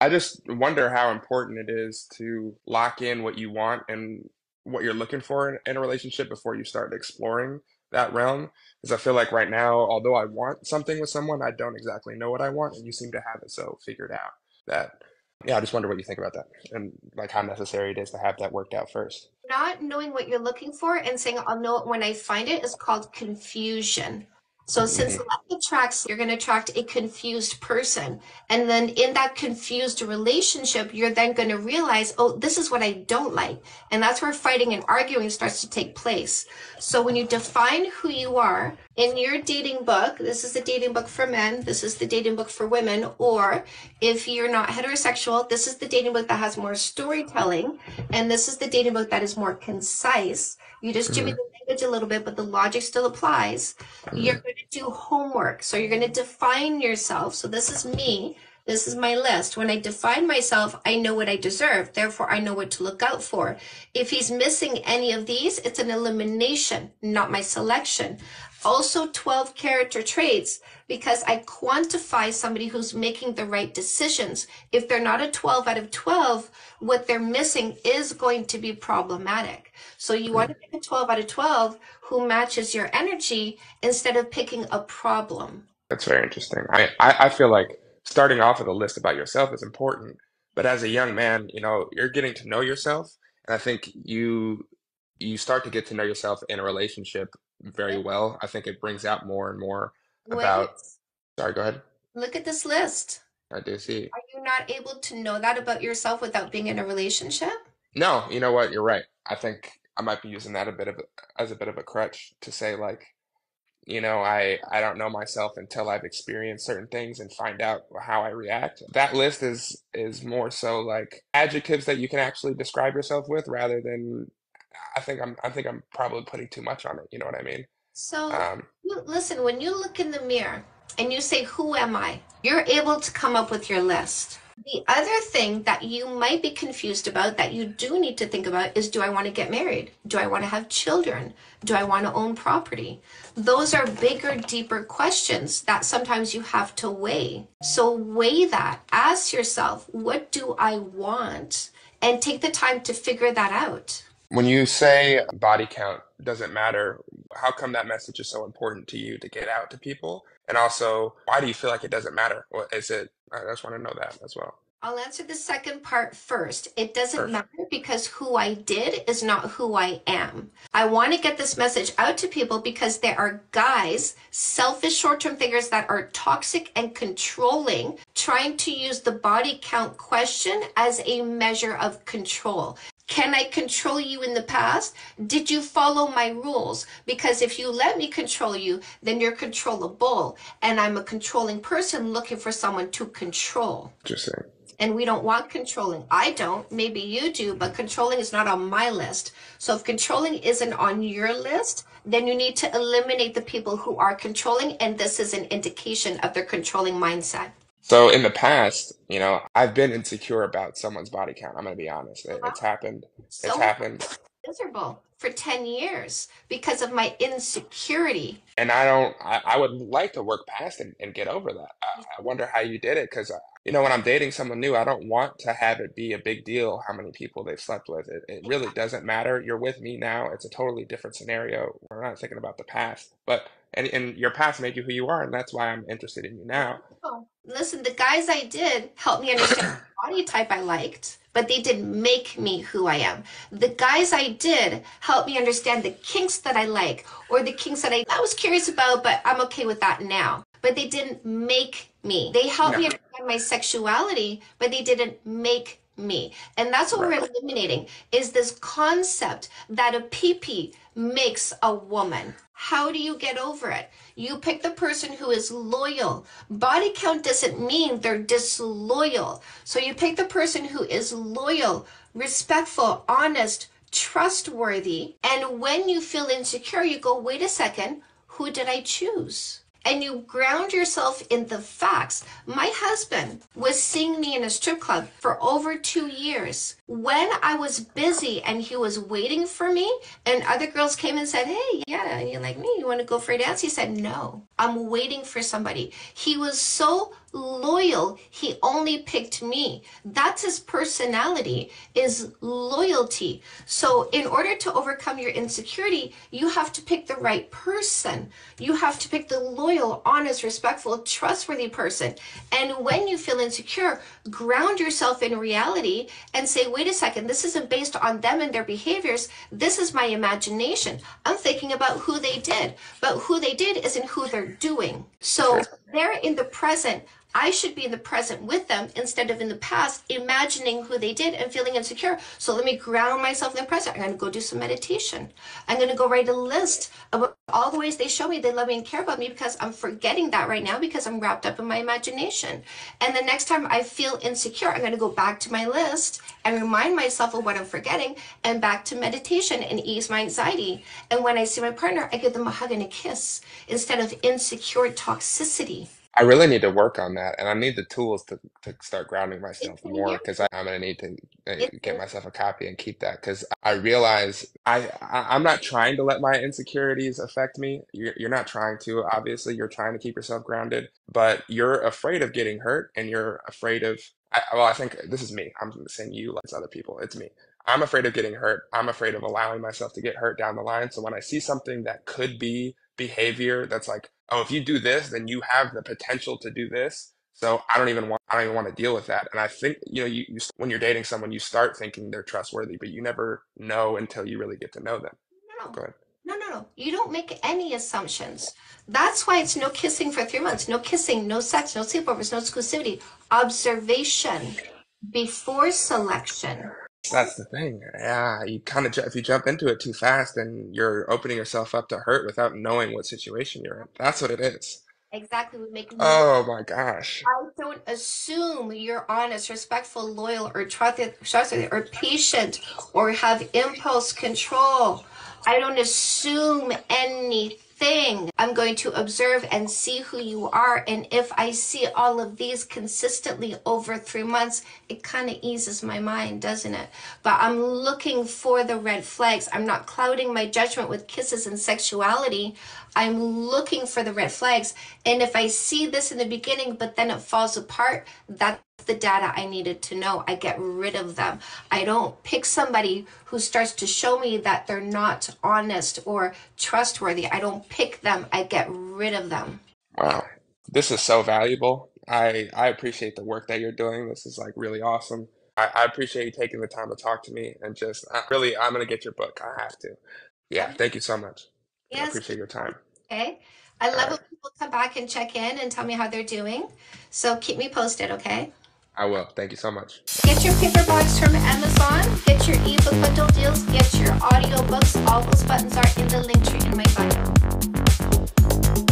I just wonder how important it is to lock in what you want and what you're looking for in, in a relationship before you start exploring that realm. Because I feel like right now, although I want something with someone, I don't exactly know what I want, and you seem to have it so figured out that, yeah, I just wonder what you think about that and like how necessary it is to have that worked out first. Not knowing what you're looking for and saying, I'll know it when I find it is called confusion. So since hmm life attracts, you're going to attract a confused person. And then in that confused relationship, you're then going to realize, oh, this is what I don't like. And that's where fighting and arguing starts to take place. So when you define who you are in your dating book, this is the dating book for men, this is the dating book for women, or if you're not heterosexual, this is the dating book that has more storytelling, and this is the dating book that is more concise. You just give jimmy a little bit, but the logic still applies. You're hmm going to do homework. So you're going to define yourself. So this is me. This is my list. When I define myself, I know what I deserve. Therefore, I know what to look out for. If he's missing any of these, it's an elimination, not my selection. Also, 12 character traits because I quantify somebody who's making the right decisions. If they're not a 12 out of 12, what they're missing is going to be problematic. So you want to pick a 12 out of 12 who matches your energy instead of picking a problem. That's very interesting. I, I I feel like starting off with a list about yourself is important, but as a young man, you know, you're getting to know yourself, and I think you you start to get to know yourself in a relationship very well. I think it brings out more and more Wait, about, sorry, go ahead. look at this list. I do see. Are you not able to know that about yourself without being in a relationship? No, you know what? You're right. I think I might be using that a bit of as a bit of a crutch to say like, you know, I I don't know myself until I've experienced certain things and find out how I react. That list is is more so like adjectives that you can actually describe yourself with rather than I think I'm I think I'm probably putting too much on it. You know what I mean? So, Um, listen, when you look in the mirror and you say, Who am I? You're able to come up with your list. The other thing that you might be confused about that you do need to think about is do I want to get married? Do I want to have children? Do I want to own property? Those are bigger, deeper questions that sometimes you have to weigh. So weigh that. Ask yourself, what do I want? And take the time to figure that out. When you say body count doesn't matter, how come that message is so important to you to get out to people? And also, why do you feel like it doesn't matter? What is it? I just want to know that as well. I'll answer the second part first. It doesn't Perfect. matter because who I did is not who I am. I want to get this message out to people because there are guys, selfish short term thinkers that are toxic and controlling, trying to use the body count question as a measure of control. Can I control you in the past? Did you follow my rules? Because if you let me control you, then you're controllable. And I'm a controlling person looking for someone to control Interesting. and we don't want controlling. I don't, maybe you do, but controlling is not on my list. So if controlling isn't on your list, then you need to eliminate the people who are controlling, and this is an indication of their controlling mindset. So in the past, you know, I've been insecure about someone's body count. I'm gonna be honest. It, it's happened. It's So happened. miserable for 10 years because of my insecurity. And I don't, I, I would like to work past and, and get over that. I, I wonder how you did it because, uh, you know, when I'm dating someone new, I don't want to have it be a big deal how many people they've slept with. It, it really doesn't matter. You're with me now. It's a totally different scenario. We're not thinking about the past, but, and, and your past made you who you are. And that's why I'm interested in you now. Listen, the guys I did helped me understand the body type I liked, but they didn't make me who I am. The guys I did helped me understand the kinks that I like or the kinks that I, I was curious about, but I'm okay with that now. But they didn't make me. They helped No, me understand my sexuality, but they didn't make me. And that's what right. we're eliminating is this concept that a pee makes a woman. How do you get over it? You pick the person who is loyal. Body count doesn't mean they're disloyal. So you pick the person who is loyal, respectful, honest, trustworthy. And when you feel insecure, you go, wait a second, who did I choose? And you ground yourself in the facts. My husband was seeing me in a strip club for over two years. When I was busy and he was waiting for me, and other girls came and said, Hey, yeah, you like me? You want to go for a dance? He said, No, I'm waiting for somebody. He was so loyal. He only picked me. That's his personality is loyalty. So in order to overcome your insecurity, you have to pick the right person. You have to pick the loyal, honest, respectful, trustworthy person. And when you feel insecure, ground yourself in reality and say, wait a second, this isn't based on them and their behaviors. This is my imagination. I'm thinking about who they did, but who they did isn't who they're doing. So they're in the present. I should be in the present with them instead of in the past, imagining who they did and feeling insecure. So let me ground myself in the present. I'm going to go do some meditation. I'm going to go write a list of all the ways they show me they love me and care about me because I'm forgetting that right now because I'm wrapped up in my imagination. And the next time I feel insecure, I'm going to go back to my list and remind myself of what I'm forgetting and back to meditation and ease my anxiety. And when I see my partner, I give them a hug and a kiss instead of insecure toxicity. I really need to work on that, and I need the tools to, to start grounding myself more because I'm gonna need to uh, get myself a copy and keep that because I realize I, I am not trying to let my insecurities affect me. You're, you're not trying to. Obviously, you're trying to keep yourself grounded, but you're afraid of getting hurt, and you're afraid of. I, well, I think this is me. I'm saying you like other people. It's me. I'm afraid of getting hurt. I'm afraid of allowing myself to get hurt down the line. So when I see something that could be behavior that's like oh, if you do this, then you have the potential to do this. So I don't even want I don't even want to deal with that. And I think you know you, you when you're dating someone, you start thinking they're trustworthy, but you never know until you really get to know them. No. Go ahead. No, no, no. You don't make any assumptions. That's why it's no kissing for three months. No kissing, no sex, no sleepovers, no exclusivity. Observation before selection. That's the thing. Yeah, you kind of if you jump into it too fast, then you're opening yourself up to hurt without knowing what situation you're in. That's what it is. Exactly, we make. Oh my gosh. I don't assume you're honest, respectful, loyal, or trustworthy, or patient, or have impulse control. I don't assume anything thing. I'm going to observe and see who you are. And if I see all of these consistently over three months, it kind of eases my mind, doesn't it? But I'm looking for the red flags. I'm not clouding my judgment with kisses and sexuality. I'm looking for the red flags. And if I see this in the beginning, but then it falls apart, that's the data I needed to know. I get rid of them. I don't pick somebody who starts to show me that they're not honest or trustworthy. I don't pick them. I get rid of them. Wow. This is so valuable. I, I appreciate the work that you're doing. This is like really awesome. I, I appreciate you taking the time to talk to me and just I, really, I'm going to get your book. I have to. Yeah. Thank you so much. Yes. I appreciate your time. Okay. I love when people come back and check in and tell me how they're doing. So keep me posted, okay? I will. Thank you so much. Get your paperbacks from Amazon. Get your ebook bundle deals. Get your audiobooks. All those buttons are in the link tree in my bio.